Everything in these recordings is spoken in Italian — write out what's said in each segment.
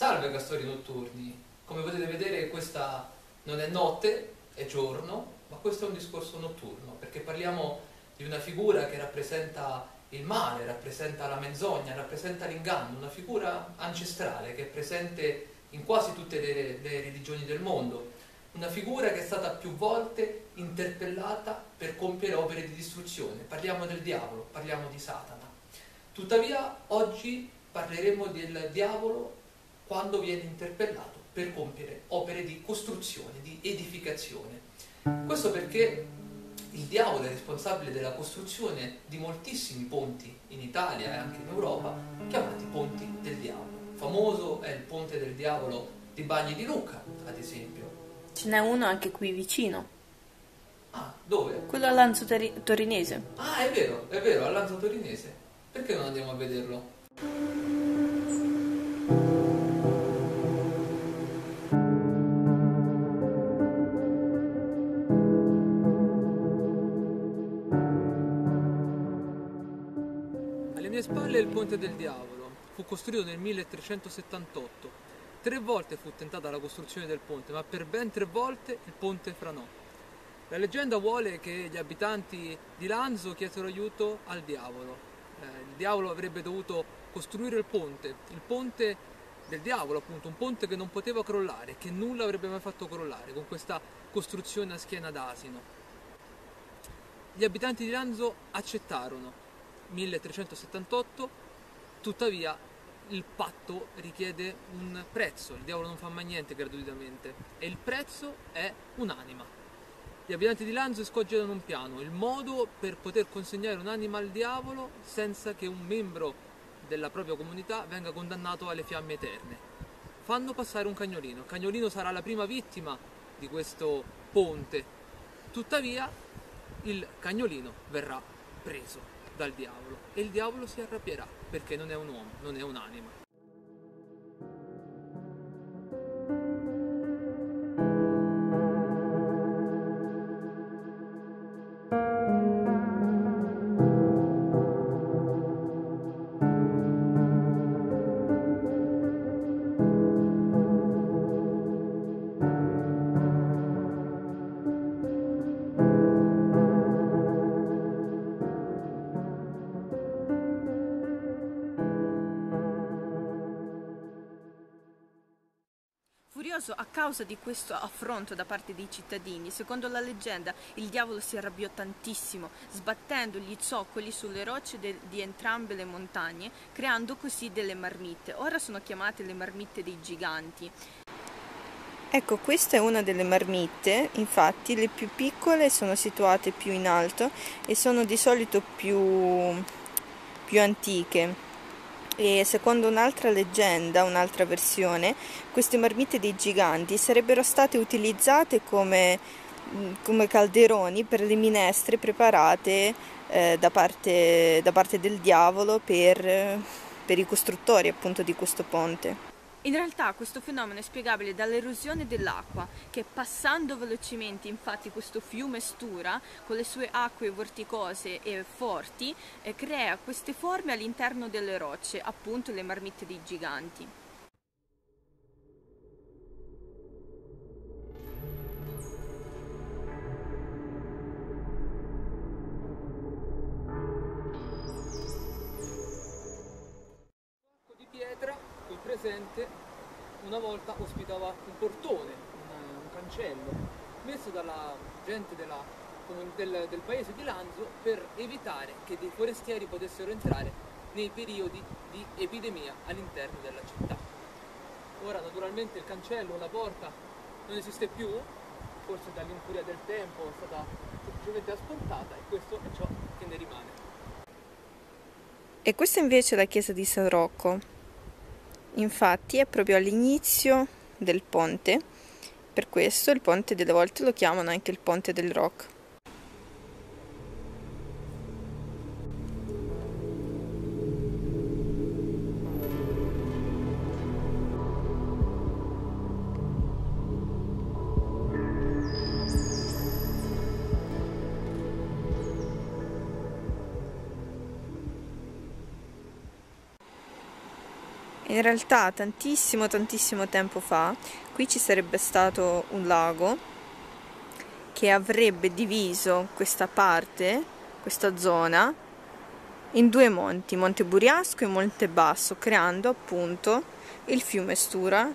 Salve castori notturni, come potete vedere questa non è notte, è giorno, ma questo è un discorso notturno, perché parliamo di una figura che rappresenta il male, rappresenta la menzogna, rappresenta l'inganno, una figura ancestrale che è presente in quasi tutte le, le religioni del mondo, una figura che è stata più volte interpellata per compiere opere di distruzione. Parliamo del diavolo, parliamo di Satana. Tuttavia oggi parleremo del diavolo quando viene interpellato per compiere opere di costruzione, di edificazione. Questo perché il diavolo è responsabile della costruzione di moltissimi ponti in Italia e anche in Europa, chiamati ponti del diavolo. Famoso è il ponte del diavolo di Bagni di Lucca, ad esempio. Ce n'è uno anche qui vicino. Ah, dove? Quello a Lanzo Tori- Torinese. Ah, è vero, è vero, a Lanzo Torinese. Perché non andiamo a vederlo? Ponte del Diavolo. Fu costruito nel 1378. Tre volte fu tentata la costruzione del ponte, ma per ben tre volte il ponte franò. La leggenda vuole che gli abitanti di Lanzo chiesero aiuto al diavolo. Eh, il diavolo avrebbe dovuto costruire il ponte, il ponte del diavolo appunto, un ponte che non poteva crollare, che nulla avrebbe mai fatto crollare con questa costruzione a schiena d'asino. Gli abitanti di Lanzo accettarono 1378, tuttavia il patto richiede un prezzo, il diavolo non fa mai niente gratuitamente e il prezzo è un'anima. Gli abitanti di Lanzo escogitano un piano, il modo per poter consegnare un'anima al diavolo senza che un membro della propria comunità venga condannato alle fiamme eterne. Fanno passare un cagnolino, il cagnolino sarà la prima vittima di questo ponte, tuttavia il cagnolino verrà preso dal diavolo e il diavolo si arrabbierà perché non è un uomo, non è un'anima. Furioso a causa di questo affronto da parte dei cittadini, secondo la leggenda il diavolo si arrabbiò tantissimo, sbattendo gli zoccoli sulle rocce di entrambe le montagne, creando così delle marmitte. Ora sono chiamate le marmitte dei giganti. Ecco, questa è una delle marmitte, infatti le più piccole sono situate più in alto e sono di solito più, più antiche e secondo un'altra leggenda, un'altra versione, queste marmite dei giganti sarebbero state utilizzate come, come calderoni per le minestre preparate eh, da, parte, da, parte, del diavolo per, per i costruttori appunto di questo ponte. In realtà questo fenomeno è spiegabile dall'erosione dell'acqua, che passando velocemente infatti questo fiume Stura, con le sue acque vorticose e forti, eh, crea queste forme all'interno delle rocce, appunto le marmitte dei giganti. Volta ospitava un portone, un, un cancello, messo dalla gente della, del, del, paese di Lanzo per evitare che dei forestieri potessero entrare nei periodi di epidemia all'interno della città. Ora naturalmente il cancello, la porta non esiste più, forse dall'incuria del tempo è stata semplicemente asportata e questo è ciò che ne rimane. E questa invece è la chiesa di San Rocco. Infatti è proprio all'inizio del ponte, per questo il ponte delle volte lo chiamano anche il ponte del rock. In realtà tantissimo tantissimo tempo fa qui ci sarebbe stato un lago che avrebbe diviso questa parte, questa zona, in due monti, Monte Buriasco e Monte Basso, creando appunto il fiume Stura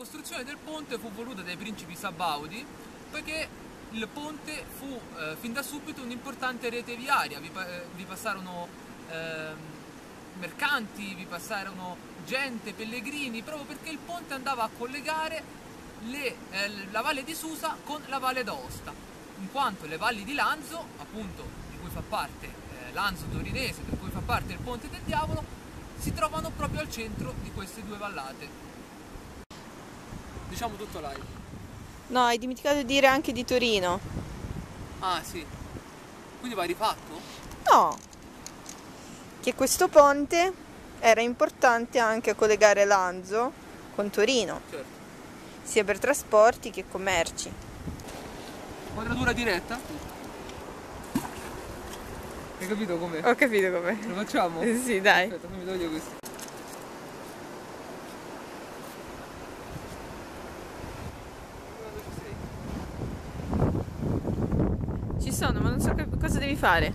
costruzione del ponte fu voluta dai principi Sabaudi poiché il ponte fu eh, fin da subito un'importante rete viaria, vi, eh, vi passarono eh, mercanti, vi passarono gente, pellegrini, proprio perché il ponte andava a collegare le, eh, la valle di Susa con la valle d'Aosta, in quanto le valli di Lanzo, appunto di cui fa parte eh, Lanzo torinese, di cui fa parte il ponte del diavolo, si trovano proprio al centro di queste due vallate. Diciamo tutto live. No, hai dimenticato di dire anche di Torino. Ah sì. Quindi va rifatto? No. Che questo ponte era importante anche a collegare Lanzo con Torino, Certo. sia per trasporti che commerci. Quadratura diretta? Hai capito com'è? Ho capito com'è. Lo facciamo? Sì, dai. Aspetta, fammi togliere questo. Ci sono, ma non so che- cosa devi fare.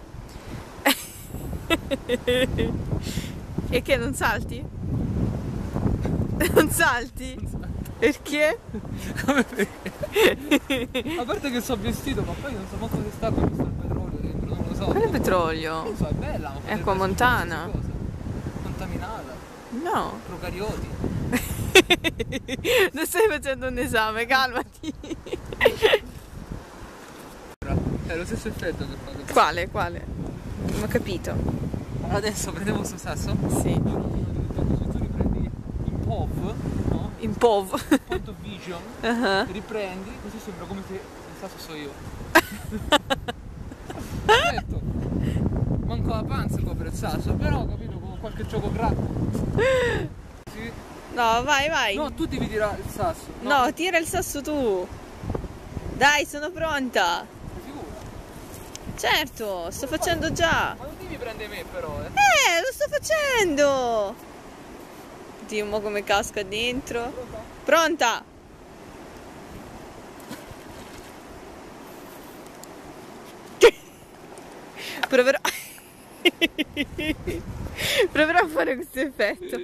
e che non salti? Non salti? Perché? Come perché? A parte che so vestito, ma poi non so manco se sta con il petrolio dentro, non lo so. Qual è Non petrolio? lo so, è bella, ma potrebbe Acqua montana? Contaminata, No. procarioti. non stai facendo un esame, calmati. È lo stesso effetto che fa. Quale, quale? Non ho capito. Adesso prendiamo questo sasso. Sì. Tu riprendi in POV, no? In POV. Point of vision. Ah, riprendi, così sembra come se il sasso so io. Perfetto. Manco la panza copre il sasso, però capito con qualche gioco gratis. Sì. No, vai, vai. No, tu devi tirare il sasso. No, tira il sasso tu. Dai, sono pronta. Certo, sto facendo già. Ma non devi prendere me però, eh. Eh, lo sto facendo. Dimmo come casca dentro. Pronta? Proverò. Proverò a fare questo effetto.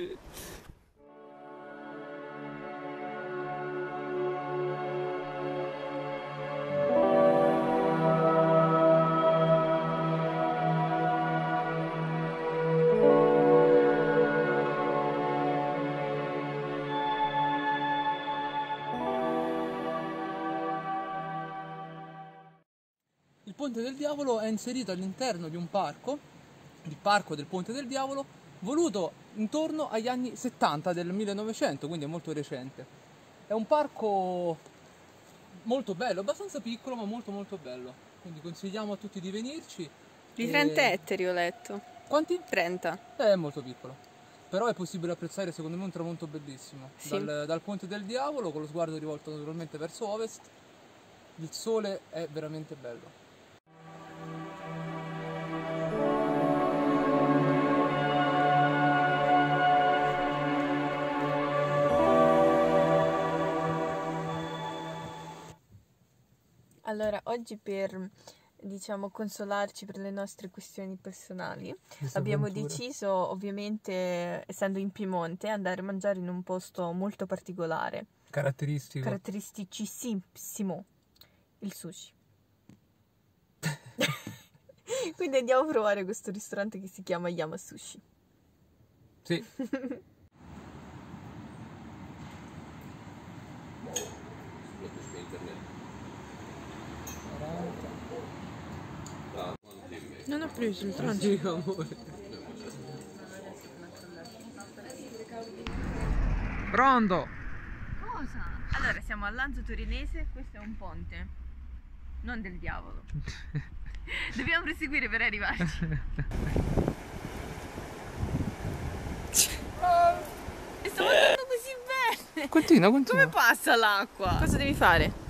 Ponte del Diavolo è inserito all'interno di un parco, il Parco del Ponte del Diavolo, voluto intorno agli anni 70 del 1900, quindi è molto recente. È un parco molto bello, abbastanza piccolo ma molto molto bello, quindi consigliamo a tutti di venirci. Di E- 30 ettari ho letto. Quanti? 30. È molto piccolo. Però è possibile apprezzare secondo me un tramonto bellissimo. Sì. Dal, dal Ponte del Diavolo, con lo sguardo rivolto naturalmente verso ovest, il sole è veramente bello. Allora, oggi per diciamo consolarci per le nostre questioni personali, abbiamo deciso, ovviamente, essendo in Piemonte, andare a mangiare in un posto molto particolare. Caratteristico. caratteristicissimo il sushi. Quindi andiamo a provare questo ristorante che si chiama Yama Sushi. sì. Non ho preso il Sì, amore. Pronto? Cosa? Allora, siamo a Lanzo Torinese, questo è un ponte, non del diavolo. Dobbiamo proseguire per arrivarci. Sto andando così bene! Continua, continua. Come passa l'acqua? Cosa devi fare?